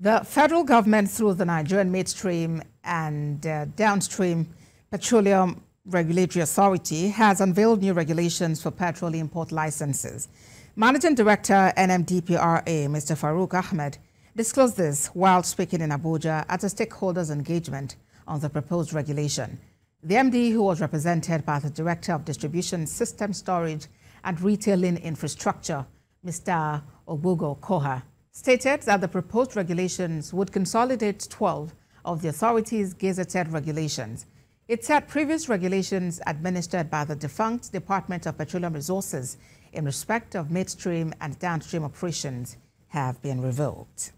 The federal government, through the Nigerian Midstream and uh, Downstream Petroleum Regulatory Authority, has unveiled new regulations for petrol import licenses. Managing Director NMDPRA, Mr. Farouk Ahmed, disclosed this while speaking in Abuja at a stakeholders engagement on the proposed regulation. The MD, who was represented by the Director of Distribution System Storage and Retailing Infrastructure, Mr. Ogbugo Ukoha, stated that the proposed regulations would consolidate 12 of the authority's gazetted regulations. It said previous regulations administered by the defunct Department of Petroleum Resources in respect of midstream and downstream operations have been revoked.